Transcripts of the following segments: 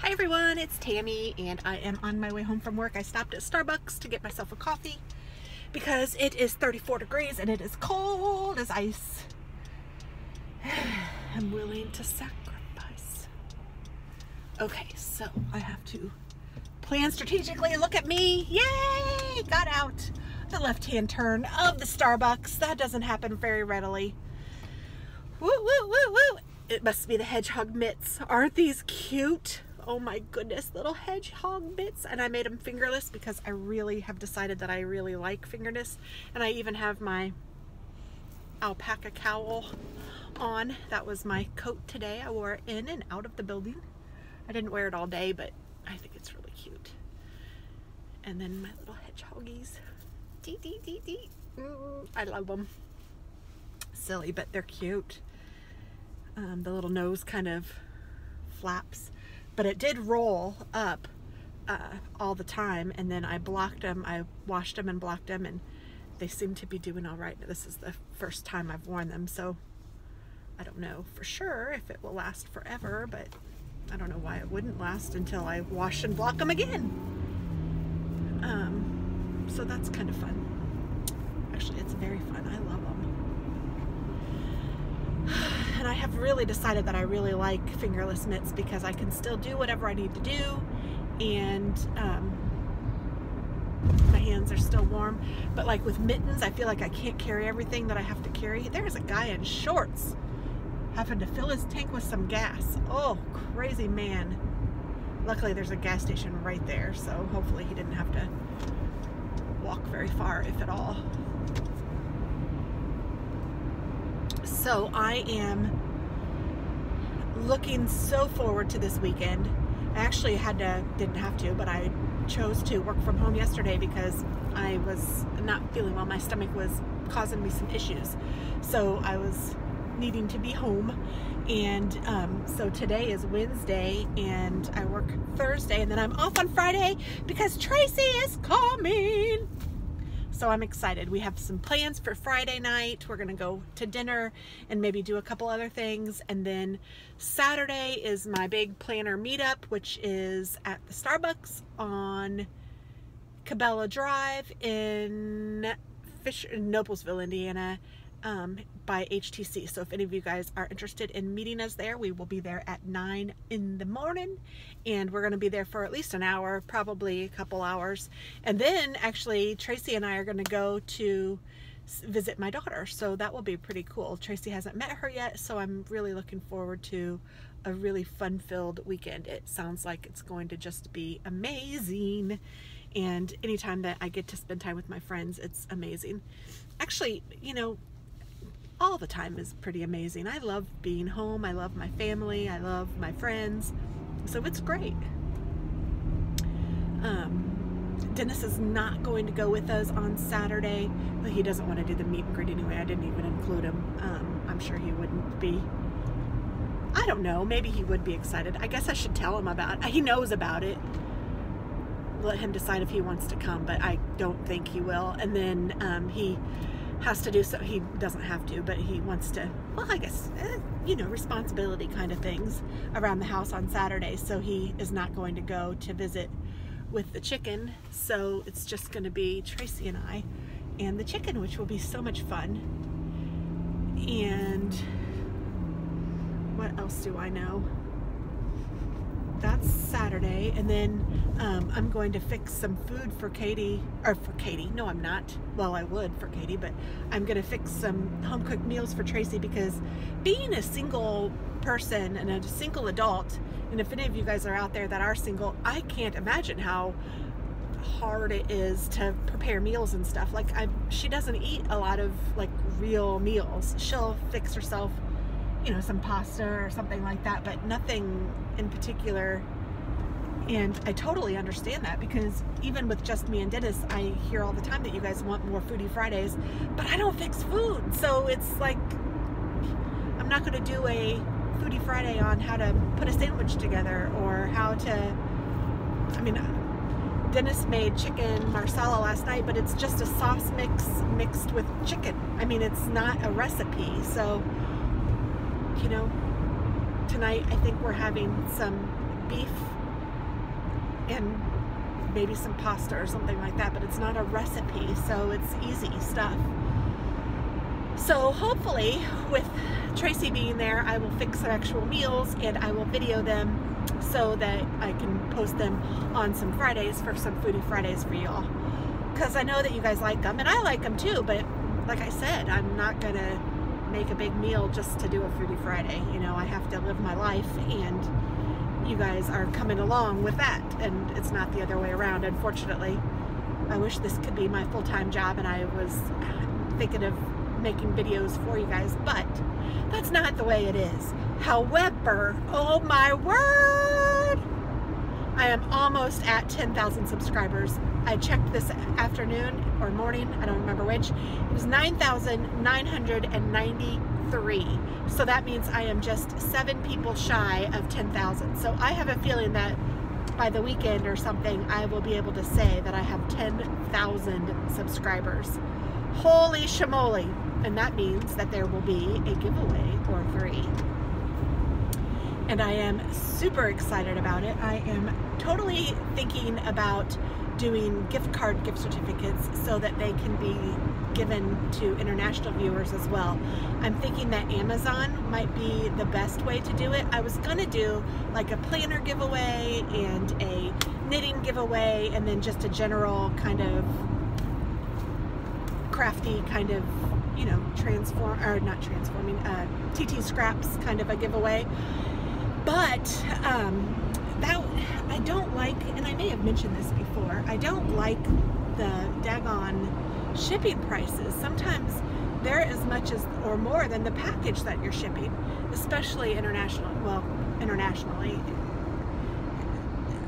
Hi everyone, it's Tammy and I am on my way home from work. I stopped at Starbucks to get myself a coffee because it is 34 degrees and it is cold as ice. I'm willing to sacrifice. Okay, so I have to plan strategically. Look at me. Yay! Got out the left-hand turn of the Starbucks. That doesn't happen very readily. Woo, woo, woo, woo. It must be the hedgehog mitts. Aren't these cute? Oh my goodness, little hedgehog bits. And I made them fingerless because I really have decided that I really like fingerless. And I even have my alpaca cowl on. That was my coat today. I wore it in and out of the building. I didn't wear it all day, but I think it's really cute. And then my little hedgehoggies. Dee, dee, dee, dee. Mm, I love them. Silly, but they're cute. Um, the little nose kind of flaps but it did roll up uh, all the time and then I blocked them I washed them and blocked them and they seem to be doing all right this is the first time I've worn them so I don't know for sure if it will last forever but I don't know why it wouldn't last until I wash and block them again. Um, so that's kind of fun. Actually it's very fun. I love them and I have really decided that I really like fingerless mitts because I can still do whatever I need to do and um, my hands are still warm. But like with mittens I feel like I can't carry everything that I have to carry. There's a guy in shorts having to fill his tank with some gas. Oh crazy man. Luckily there's a gas station right there so hopefully he didn't have to walk very far if at all So I am looking so forward to this weekend. I actually had to, didn't have to, but I chose to work from home yesterday because I was not feeling well. My stomach was causing me some issues. So I was needing to be home. And um, so today is Wednesday and I work Thursday and then I'm off on Friday because Tracy is coming. So I'm excited. We have some plans for Friday night. We're to go to dinner and maybe do a couple other things. And then Saturday is my big planner meetup, which is at the Starbucks on Cabela Drive in Fisher, Noblesville, Indiana um, by HTC. So if any of you guys are interested in meeting us there, we will be there at 9 in the morning. And we're going to be there for at least an hour, probably a couple hours. And then actually Tracy and I are going to go to visit my daughter. So that will be pretty cool. Tracy hasn't met her yet, so I'm really looking forward to a really fun-filled weekend. It sounds like it's going to just be amazing. And anytime that I get to spend time with my friends, it's amazing. Actually, you know, all the time is pretty amazing. I love being home. I love my family. I love my friends. So it's great. Um, Dennis is not going to go with us on Saturday. But he doesn't want to do the meet and greet anyway. I didn't even include him. Um, I'm sure he wouldn't be. I don't know. Maybe he would be excited. I guess I should tell him about it. He knows about it. Let him decide if he wants to come, but I don't think he will. And then um, he has to do so. He doesn't have to but he wants to well I guess eh, you know responsibility kind of things around the house on Saturday. So he is not going to go to visit with the chicken. So it's just going to be Tracy and I and the chicken which will be so much fun. And what else do I know that's Saturday and then um, I'm going to fix some food for Katie or for Katie. No I'm not. Well I would for Katie but I'm gonna fix some home cooked meals for Tracy because being a single person and a single adult and if any of you guys are out there that are single I can't imagine how hard it is to prepare meals and stuff. Like I she doesn't eat a lot of like real meals. She'll fix herself you know, some pasta or something like that, but nothing in particular. And I totally understand that because even with just me and Dennis, I hear all the time that you guys want more Foodie Fridays, but I don't fix food. So it's like, I'm not going to do a Foodie Friday on how to put a sandwich together or how to, I mean, Dennis made chicken marsala last night, but it's just a sauce mix mixed with chicken. I mean, it's not a recipe. So you know, tonight I think we're having some beef and maybe some pasta or something like that, but it's not a recipe, so it's easy stuff. So hopefully with Tracy being there, I will fix some actual meals and I will video them so that I can post them on some Fridays for some Foodie Fridays for y'all. Because I know that you guys like them and I like them too, but like I said, I'm not going to make a big meal just to do a Foodie Friday. You know, I have to live my life and you guys are coming along with that and it's not the other way around, unfortunately. I wish this could be my full-time job and I was thinking of making videos for you guys, but that's not the way it is. However, oh my word, I am almost at 10,000 subscribers. I checked this afternoon or morning, I don't remember which. It was 9,993. So that means I am just seven people shy of 10,000. So I have a feeling that by the weekend or something, I will be able to say that I have 10,000 subscribers. Holy shamoly. And that means that there will be a giveaway or three. And I am super excited about it. I am totally thinking about doing gift card gift certificates so that they can be given to international viewers as well. I'm thinking that Amazon might be the best way to do it. I was to do like a planner giveaway and a knitting giveaway and then just a general kind of crafty kind of you know, transform, or not transforming, uh, TT Scraps kind of a giveaway. But um, that, I don't like, and I may have mentioned this before, I don't like the daggone shipping prices. Sometimes they're as much as or more than the package that you're shipping, especially international, well, internationally.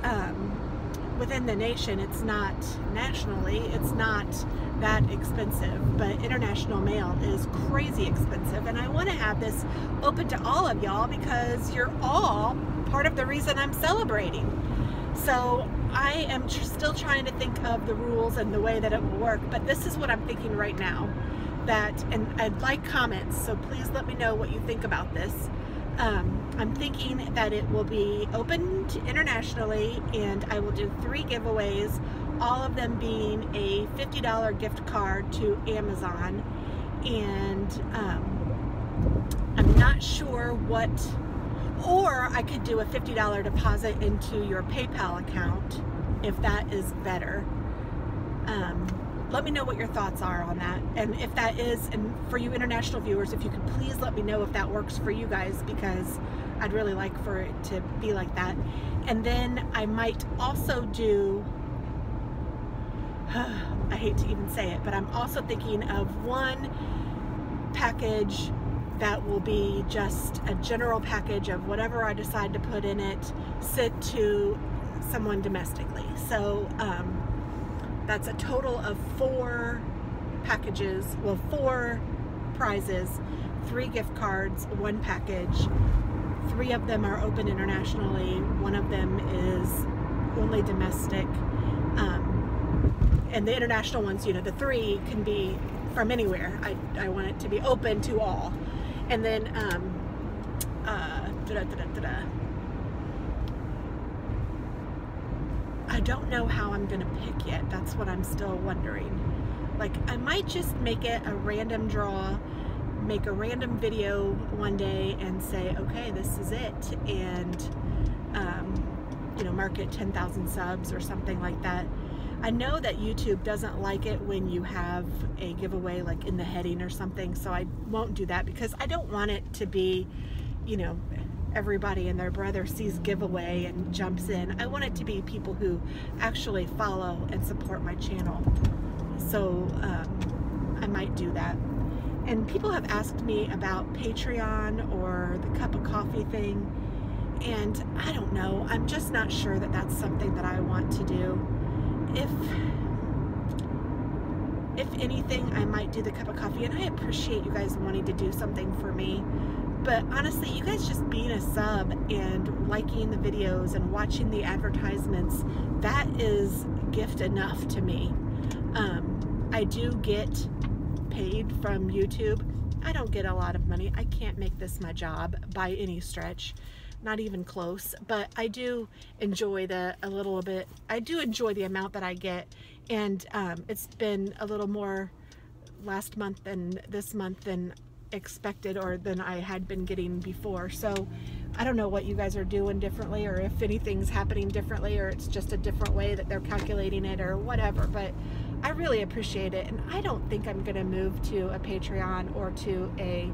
Um, within the nation, it's not nationally, it's not that expensive, but international mail is crazy expensive. And I want to have this open to all of y'all because you're all part of the reason I'm celebrating. So I am tr still trying to think of the rules and the way that it will work, but this is what I'm thinking right now. That, and I'd like comments, so please let me know what you think about this. Um, I'm thinking that it will be opened internationally and I will do three giveaways, all of them being a $50 gift card to Amazon. And um, I'm not sure what, I could do a $50 deposit into your PayPal account if that is better. Um, let me know what your thoughts are on that. And if that is, and for you international viewers, if you could please let me know if that works for you guys because I'd really like for it to be like that. And then I might also do, I hate to even say it, but I'm also thinking of one package that will be just a general package of whatever I decide to put in it, sent to someone domestically. So, um, that's a total of four packages, well, four prizes, three gift cards, one package. Three of them are open internationally. One of them is only domestic. Um, and the international ones, you know, the three can be from anywhere. I, I want it to be open to all. And then, um, uh, da -da -da I don't know how I'm going to pick yet. That's what I'm still wondering. Like, I might just make it a random draw, make a random video one day and say, okay, this is it. And, um, you know, market 10,000 subs or something like that. I know that YouTube doesn't like it when you have a giveaway like in the heading or something, so I won't do that because I don't want it to be, you know, everybody and their brother sees giveaway and jumps in. I want it to be people who actually follow and support my channel. So um, I might do that. And people have asked me about Patreon or the cup of coffee thing. And I don't know. I'm just not sure that that's something that I want to do. If if anything, I might do the cup of coffee. And I appreciate you guys wanting to do something for me. But honestly, you guys just being a sub and liking the videos and watching the advertisements, that is gift enough to me. Um, I do get paid from YouTube. I don't get a lot of money. I can't make this my job by any stretch. Not even close. But I do enjoy the a little bit. I do enjoy the amount that I get, and um, it's been a little more last month than this month than expected or than I had been getting before. So I don't know what you guys are doing differently or if anything's happening differently or it's just a different way that they're calculating it or whatever. But I really appreciate it. And I don't think I'm to move to a Patreon or to a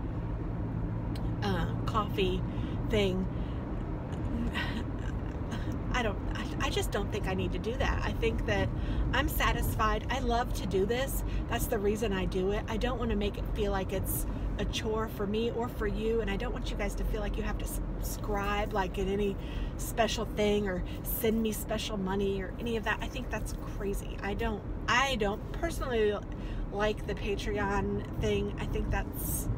uh, Ko-fi thing. I don't, I just don't think I need to do that. I think that I'm satisfied. I love to do this. That's the reason I do it. I don't want to make it feel like it's a chore for me or for you. And I don't want you guys to feel like you have to subscribe like in any special thing or send me special money or any of that. I think that's crazy. I don't, I don't personally like the Patreon thing. I think that's,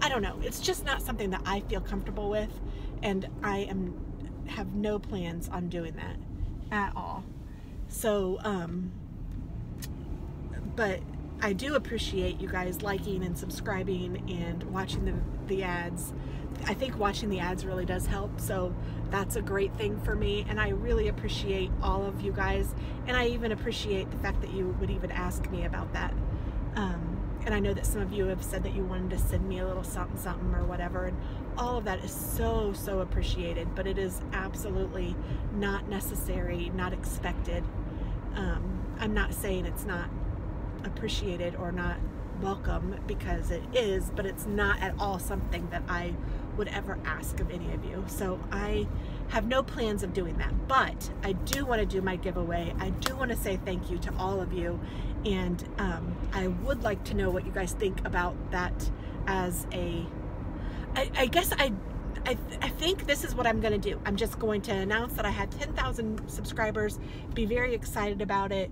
I don't know. It's just not something that I feel comfortable with. And I am, have no plans on doing that at all. So, um, but I do appreciate you guys liking and subscribing and watching the, the ads. I think watching the ads really does help, so that's a great thing for me, and I really appreciate all of you guys, and I even appreciate the fact that you would even ask me about that. Um, and I know that some of you have said that you wanted to send me a little something something or whatever, and all of that is so, so appreciated, but it is absolutely not necessary, not expected. Um, I'm not saying it's not appreciated or not welcome because it is, but it's not at all something that I would ever ask of any of you. So I have no plans of doing that, but I do want to do my giveaway. I do want to say thank you to all of you. And um, I would like to know what you guys think about that as a, I, I guess I I, I, think this is what I'm going to do. I'm just going to announce that I had 10,000 subscribers, be very excited about it,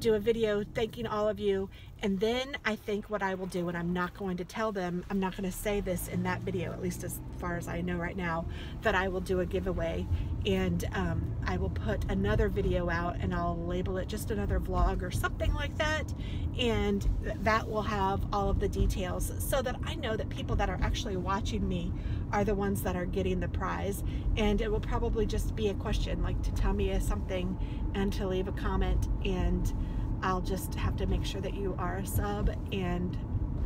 do a video thanking all of you and then I think what I will do and I'm not going to tell them I'm not going to say this in that video at least as far as I know right now that I will do a giveaway. And um, I will put another video out and I'll label it just another vlog or something like that. And that will have all of the details so that I know that people that are actually watching me are the ones that are getting the prize. And it will probably just be a question like to tell me something and to leave a comment. And I'll just have to make sure that you are a sub and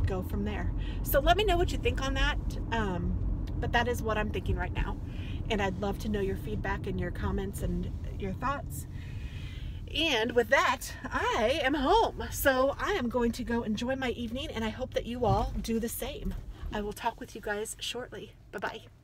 go from there. So let me know what you think on that. Um, but that is what I'm thinking right now. And I'd love to know your feedback and your comments and your thoughts. And with that, I am home. So I am going to go enjoy my evening and I hope that you all do the same. I will talk with you guys shortly. Bye-bye.